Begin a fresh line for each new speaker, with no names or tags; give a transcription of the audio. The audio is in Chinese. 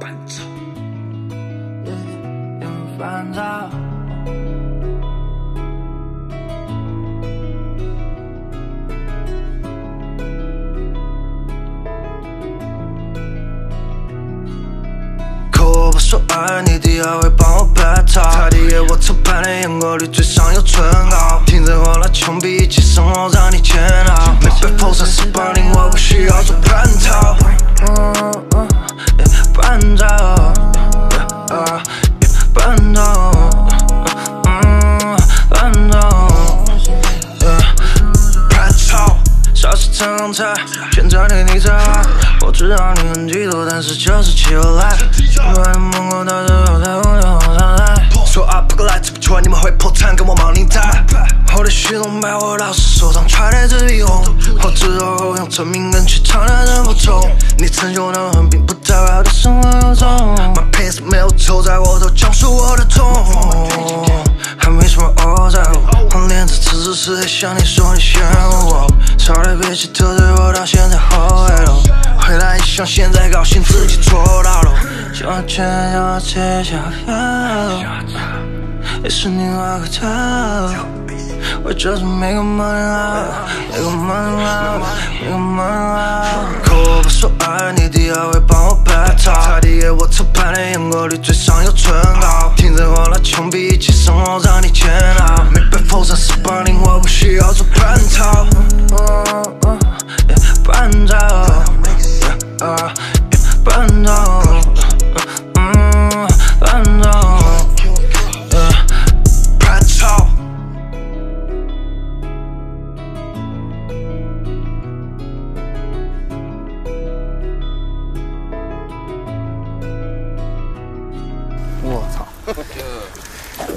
烦躁，烦躁。可我不说爱你，你还会帮我拍照。他第一我偷拍的眼里，嘴上有唇膏。听着我那穷逼一切生活让你欠了，叛逃，叛逃，叛逃。小吃成菜，全家听你在喊。我知道你很嫉妒，但是就是起不来。外蒙古大石头在我的后山来。说 up 个来，这不错，你们会破产，跟我忙领带。我的虚荣把我老是手上揣的纸笔红。我知道我用证明跟去唱的人不同。你成就的很，pants 没有抽，在我头讲述我的痛。还没什么我在乎，我连着此时此刻想你说你嫌我。少的脾气得罪我，到现在后悔了。回来一想，现在高兴自己做到了。想钱要借钞票，也是你画个图。我就是每个 morning love，每个门啊，没个门啊。可我不说爱你，迪奥会的，嘴上有唇膏。听着我那穷逼一起生活让你煎熬。
okay.